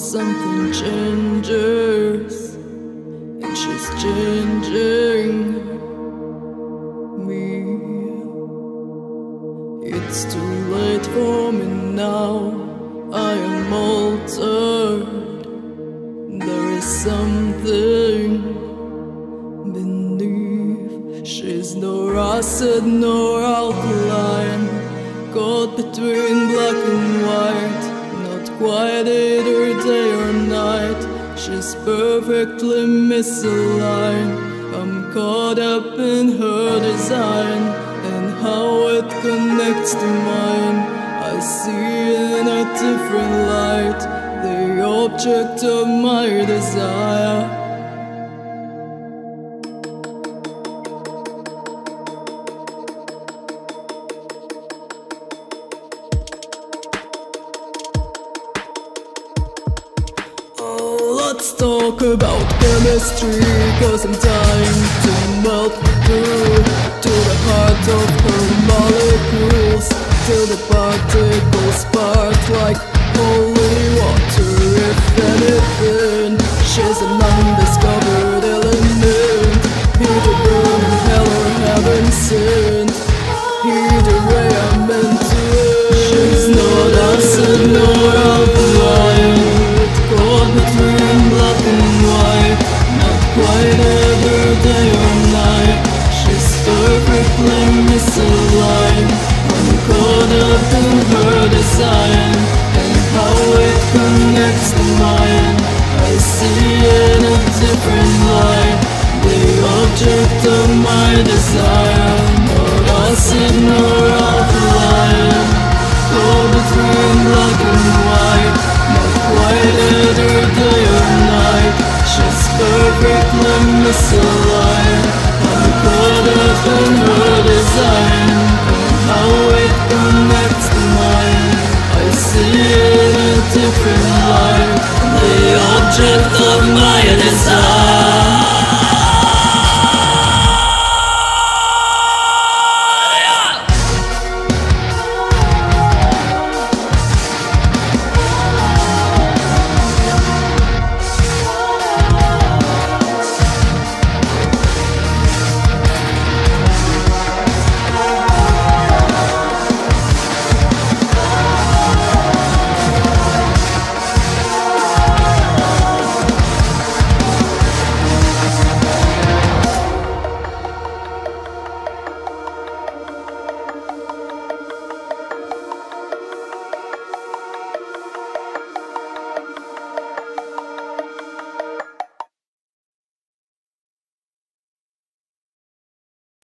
something changes, and she's changing me. It's too late for me now. I am altered. There is something beneath. She's no acid nor alkaline, caught between black and white. Quite either day or night. She's perfectly misaligned. I'm caught up in her design and how it connects to mine. I see in a different light the object of my desire. Let's talk about chemistry Cause I'm dying to melt through To the heart of her molecules Till the particles spark like holy in her design And how it connects to mine I see. in a different light The object of my desire between black and white Not quite either day or night She's perfectly